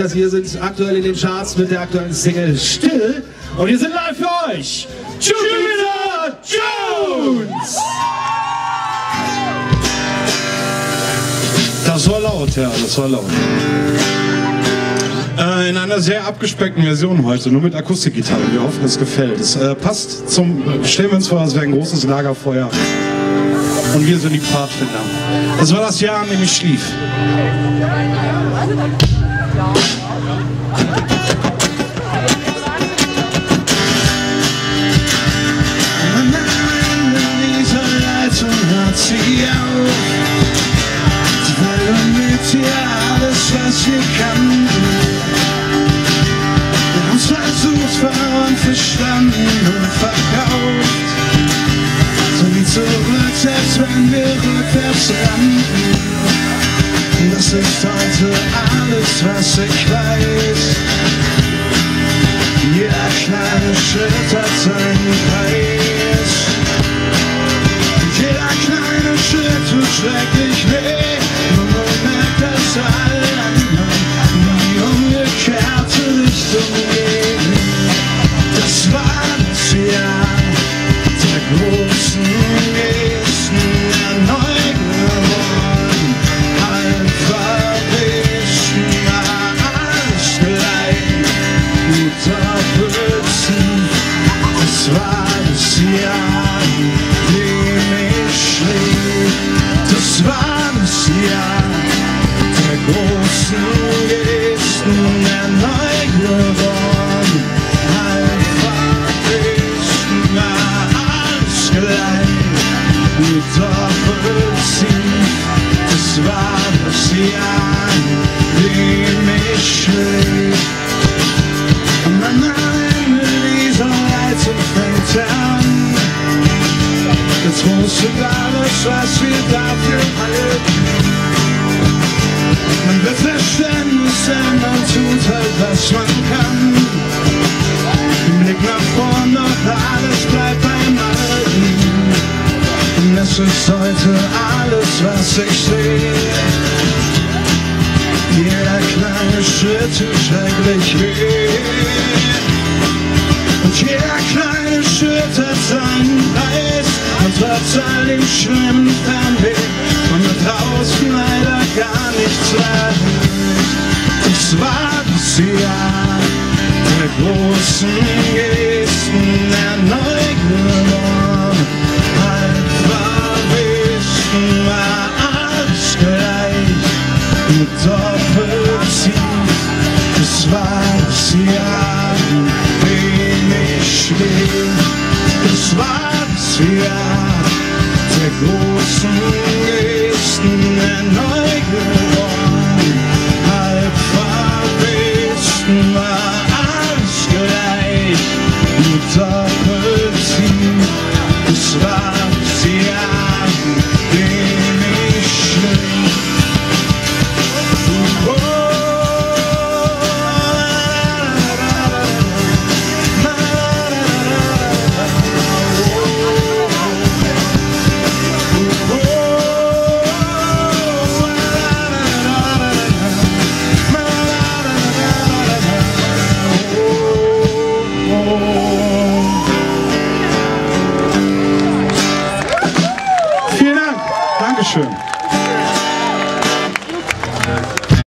dass wir sind aktuell in den Charts mit der aktuellen Single Still. Und wir sind live für euch. Jupiter Jones! Das war laut, ja, das war laut. Äh, in einer sehr abgespeckten Version heute, nur mit Akustikgitarre. Wir hoffen, es gefällt. Es äh, passt zum, stellen wir uns vor, es wäre ein großes Lagerfeuer. Und wir sind die Pfadfinder. Das war das Jahr, an dem ich schlief. Zurück, selbst wenn wir rückwärts landen. Das ist heute alles, was ich weiß. Jeder kleine Schritt hat seinen Preis. Jeder kleine Schritt tut schrecklich Gesten erneuert geworden. Alphabeten war alles gleich. Guter Blitzen, das war das Jahr, dem ich schlief. Und am Ende dieser fängt an. Musst du alles, was wir dafür tun. Man wird Verständnis ändern, tut halt, was man kann. Blick nach vorn, doch alles bleibt beim Alten. Und es ist heute alles, was ich sehe. Jeder kleine Schritt tut schrecklich weh. Und jeder kleine Schritt hat seinen Preis. Und trotz all dem schlimmen Fernweh da draußen leider gar nichts erreicht. Das war das Jahr der großen Gesten erneut geworden. Alphabeten war alles gleich mit Doppelziel. Das war das Jahr, dem ich schlief. Das war das Jahr der großen Gesten erneuert geworden. 失败。Dankeschön.